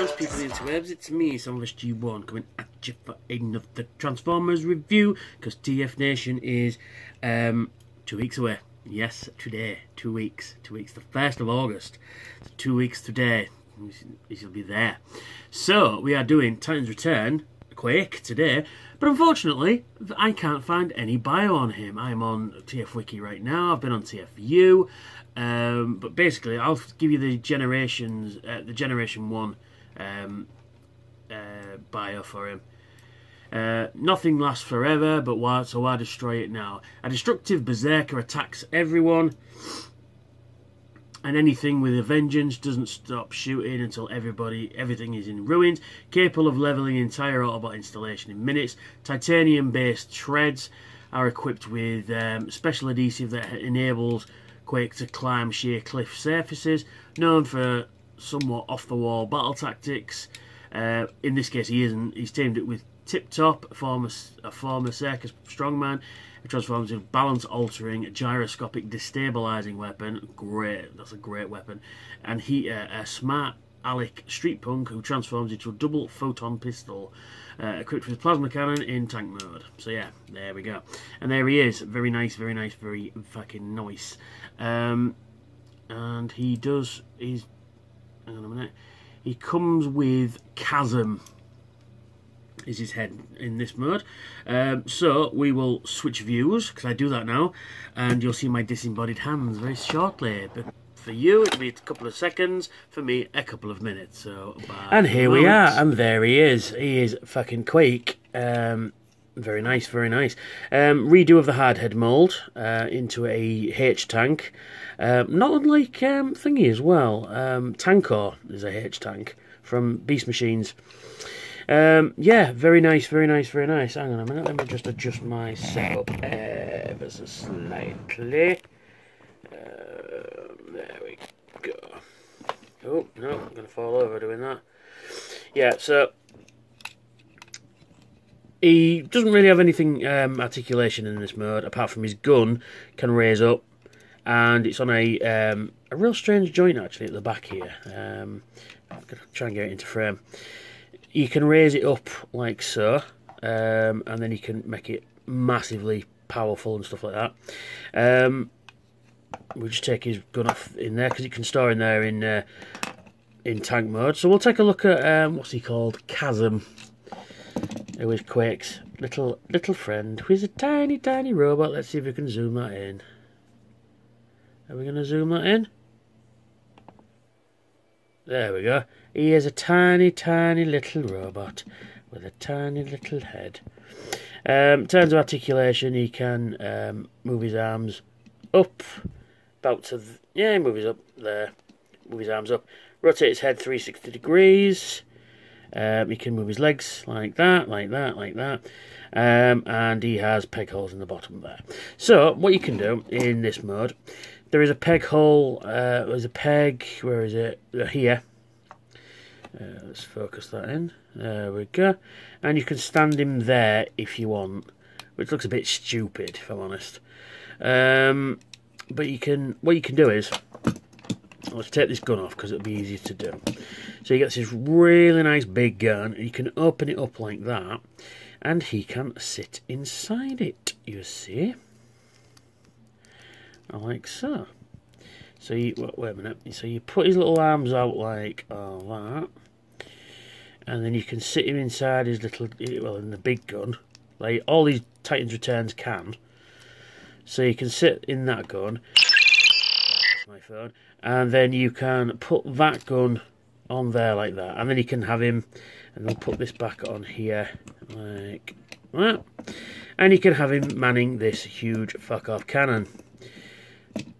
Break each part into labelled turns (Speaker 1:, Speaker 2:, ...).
Speaker 1: it's me, Silverfish G1, coming at you for another Transformers review, because TF Nation is um, two weeks away. Yes, today, two weeks. Two weeks, the 1st of August. Two weeks today, you'll be there. So, we are doing Titans Return, Quake, today, but unfortunately, I can't find any bio on him. I'm on TF Wiki right now, I've been on TFU, um, but basically, I'll give you the generations, uh, the Generation 1 um, uh, bio for him. Uh, nothing lasts forever, but why, so why destroy it now? A destructive berserker attacks everyone, and anything with a vengeance doesn't stop shooting until everybody, everything is in ruins. Capable of leveling entire Autobot installation in minutes. Titanium-based treads are equipped with um, special adhesive that enables Quake to climb sheer cliff surfaces. Known for somewhat off-the-wall battle tactics. Uh, in this case, he isn't. He's teamed it with Tip Top, a former, a former circus strongman, who transforms into balance-altering, gyroscopic, destabilizing weapon. Great, that's a great weapon. And he, uh, a smart Alec Street Punk, who transforms into a double photon pistol, uh, equipped with plasma cannon in tank mode. So yeah, there we go. And there he is. Very nice, very nice, very fucking nice. Um, and he does. He's hang on a minute. He comes with Chasm is his head in this mode. Um, so we will switch views, because I do that now, and you'll see my disembodied hands very shortly. But for you, it'll be a couple of seconds. For me, a couple of minutes. So,
Speaker 2: and here we are, and there he is. He is fucking Quake. Um, very nice, very nice. Um, redo of the hardhead mould uh, into a H tank. Um, not unlike um, Thingy as well. Um, Tankor is a H tank from Beast Machines. Um, yeah, very nice, very nice, very nice. Hang on a minute, let me just adjust my setup ever so slightly. Um, there we go. Oh, no, I'm going to fall over doing that. Yeah, so he doesn't really have anything um, articulation in this mode apart from his gun can raise up and it's on a um, a real strange joint actually at the back here. Um, I'm to try and get it into frame. You can raise it up like so um, and then you can make it massively powerful and stuff like that. Um, we'll just take his gun off in there because it can store in there in uh, in tank mode. So we'll take a look at um, what's he called? Chasm who is Quake's little little friend, who is a tiny, tiny robot. Let's see if we can zoom that in. Are we going to zoom that in? There we go. He is a tiny, tiny little robot with a tiny little head. Um, in terms of articulation, he can um, move his arms up, about to, yeah, move his up there, move his arms up, rotate his head 360 degrees, um, he can move his legs like that, like that, like that. Um, and he has peg holes in the bottom there. So, what you can do in this mode, there is a peg hole, uh, there's a peg, where is it? Uh, here. Uh, let's focus that in. There we go. And you can stand him there if you want, which looks a bit stupid, if I'm honest. Um, but you can, what you can do is, let's take this gun off because it'll be easier to do. So he gets this really nice big gun, you can open it up like that, and he can sit inside it, you see. Like so. So you, wait a minute, so you put his little arms out like uh, that, and then you can sit him inside his little, well, in the big gun, like all these Titans Returns can. So you can sit in that gun, my phone, and then you can put that gun on there like that. And then you can have him and then put this back on here like that. And you can have him manning this huge fuck off cannon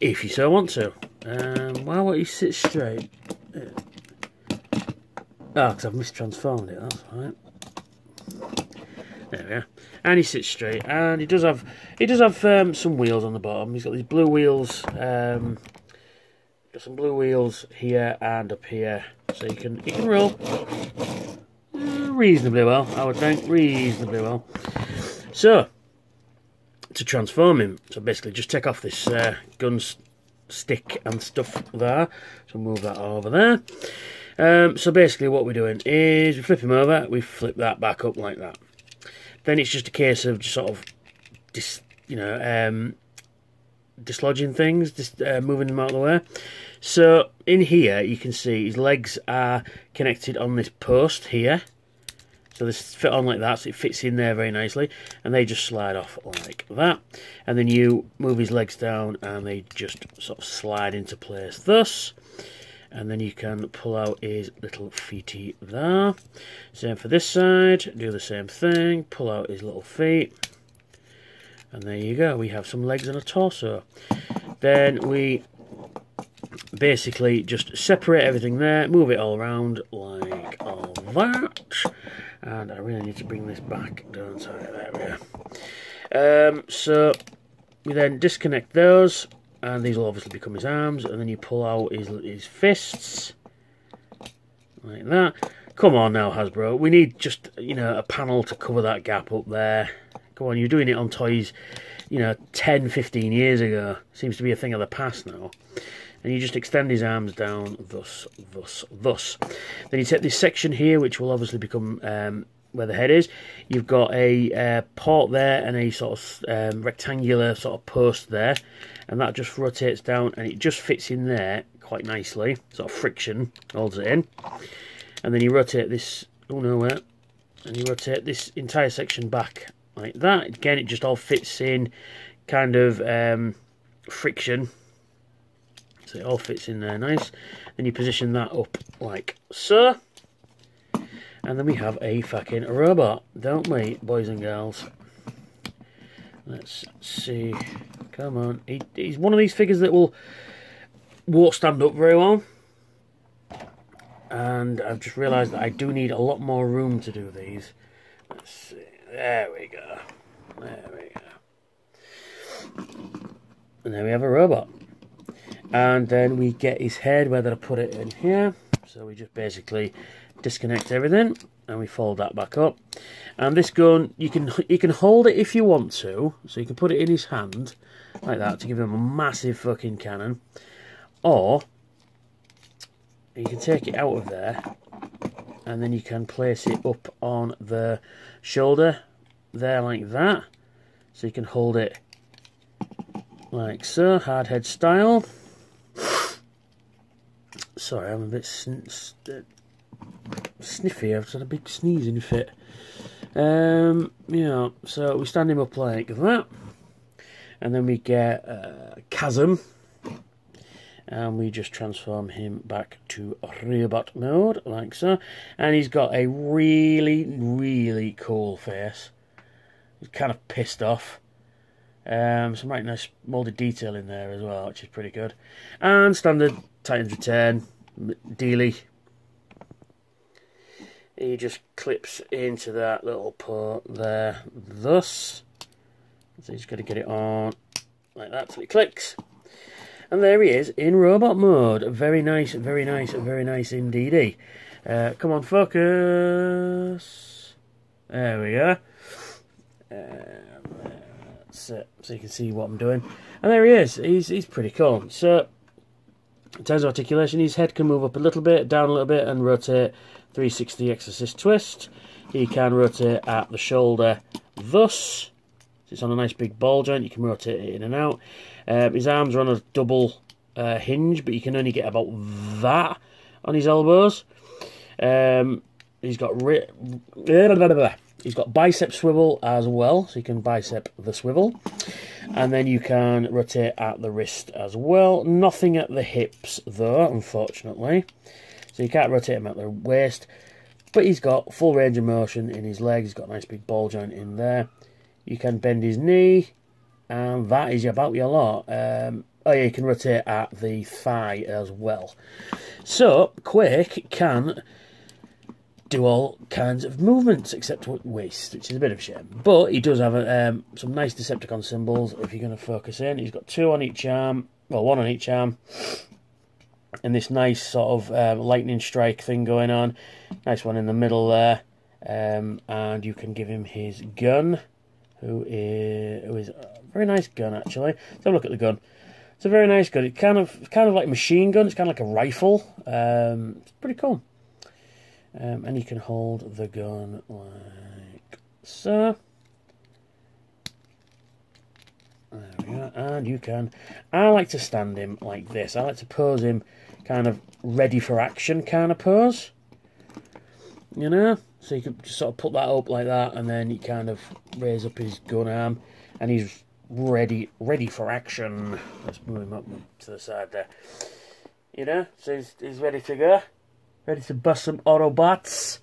Speaker 2: if you so want to. Um, why won't you sit straight oh because I've mistransformed it that's right there we are. And he sits straight and he does have he does have um, some wheels on the bottom. He's got these blue wheels um, got some blue wheels here and up here so you can you can roll reasonably well, I would think, reasonably well. So, to transform him, so basically just take off this uh, gun stick and stuff there. So move that over there. Um, so basically, what we're doing is we flip him over, we flip that back up like that. Then it's just a case of just sort of, dis, you know, um, dislodging things, just uh, moving them out of the way. So in here, you can see his legs are connected on this post here. So this fit on like that, so it fits in there very nicely, and they just slide off like that. And then you move his legs down, and they just sort of slide into place thus. And then you can pull out his little feety there. Same for this side, do the same thing, pull out his little feet. And there you go, we have some legs and a torso. Then we basically just separate everything there, move it all around like all that and I really need to bring this back, don't I? There we are. Um, so we then disconnect those, and these will obviously become his arms, and then you pull out his, his fists, like that. Come on now, Hasbro. We need just, you know, a panel to cover that gap up there. Come on, you're doing it on toys, you know, 10, 15 years ago. Seems to be a thing of the past now and you just extend his arms down thus, thus, thus. Then you take this section here, which will obviously become um, where the head is. You've got a uh, port there and a sort of um, rectangular sort of post there, and that just rotates down and it just fits in there quite nicely. Sort of friction holds it in, and then you rotate this. Oh no, where? And you rotate this entire section back like that. Again, it just all fits in, kind of um, friction so it all fits in there nice. Then you position that up like so. And then we have a fucking robot, don't we, boys and girls? Let's see. Come on. He, he's one of these figures that will won't stand up very well. And I've just realised that I do need a lot more room to do these. Let's see. There we go. There we go. And there we have a robot. And then we get his head whether to put it in here. So we just basically disconnect everything and we fold that back up. And this gun you can you can hold it if you want to. So you can put it in his hand like that to give him a massive fucking cannon. Or you can take it out of there and then you can place it up on the shoulder there like that so you can hold it like so hard head style Sorry, I'm a bit sn uh, sniffy. I've had a big sneezing fit. Um, yeah, so we stand him up like that, and then we get uh, Chasm, and we just transform him back to robot mode, like so. And he's got a really, really cool face. He's kind of pissed off. Um, some right nice moulded detail in there as well, which is pretty good. And standard Titans Return, Dealey. He just clips into that little port there, thus. So he's got to get it on like that till it clicks. And there he is in robot mode. Very nice, very nice, very nice indeed. Uh, come on, focus. There we go. Uh. So you can see what I'm doing. And there he is. He's, he's pretty cool. So in terms of articulation, his head can move up a little bit, down a little bit, and rotate 360 Exorcist twist. He can rotate at the shoulder thus. It's on a nice big ball joint. You can rotate it in and out. Um, his arms are on a double uh, hinge, but you can only get about that on his elbows. Um, he's got he's got bicep swivel as well, so you can bicep the swivel and then you can rotate at the wrist as well. Nothing at the hips though, unfortunately. So you can't rotate him at the waist, but he's got full range of motion in his legs. He's got a nice big ball joint in there. You can bend his knee, and that is about your lot. Um, oh yeah, you can rotate at the thigh as well. So Quake can do all kinds of movements except waist, which is a bit of a shame. But he does have a, um, some nice Decepticon symbols if you're going to focus in. He's got two on each arm, well, one on each arm, and this nice sort of um, lightning strike thing going on. Nice one in the middle there. Um, and you can give him his gun, who is, who is a very nice gun actually. Let's have a look at the gun. It's a very nice gun. It's kind of kind of like a machine gun. It's kind of like a rifle. Um, it's pretty cool. Um, and you can hold the gun like so. There we go. And you can. I like to stand him like this. I like to pose him kind of ready for action kind of pose. You know? So you could just sort of put that up like that and then he kind of raise up his gun arm and he's ready ready for action. Let's move him up to the side there. You know? So he's, he's ready to go. Ready to bust some Autobots.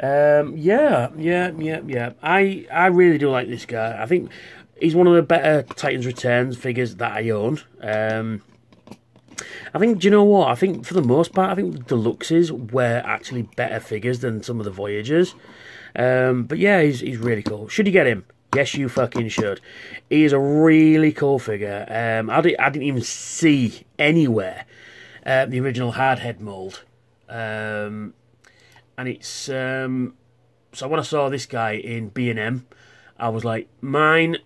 Speaker 2: Um, yeah, yeah, yeah, yeah. I I really do like this guy. I think he's one of the better Titans Returns figures that I own. Um, I think, do you know what? I think for the most part, I think the deluxes were actually better figures than some of the Voyagers. Um, but yeah, he's, he's really cool. Should you get him? Yes, you fucking should. He is a really cool figure. Um, I, did, I didn't even see anywhere uh, the original hardhead mould. Um, and it's um, so when I saw this guy in B and M, I was like, mine.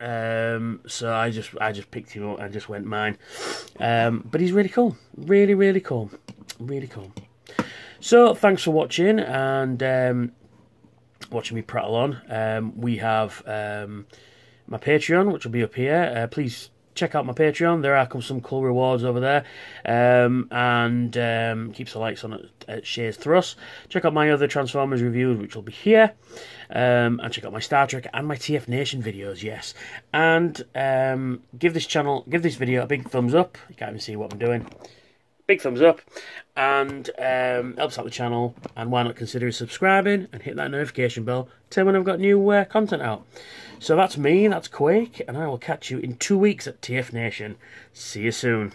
Speaker 2: Um, so I just I just picked him up and just went mine. Um, but he's really cool, really really cool, really cool. So thanks for watching and um, watching me prattle on. Um, we have um, my Patreon, which will be up here. Uh, please check out my Patreon. There are some cool rewards over there. Um, and um, keeps the likes on at, at Shays Thrust. Check out my other Transformers reviews, which will be here. Um, and check out my Star Trek and my TF Nation videos, yes. And um, give this channel, give this video a big thumbs up. You can't even see what I'm doing. Big thumbs up. And um, helps out the channel. And why not consider subscribing and hit that notification bell to when I've got new uh, content out. So that's me, that's Quake, and I will catch you in two weeks at TF Nation. See you soon.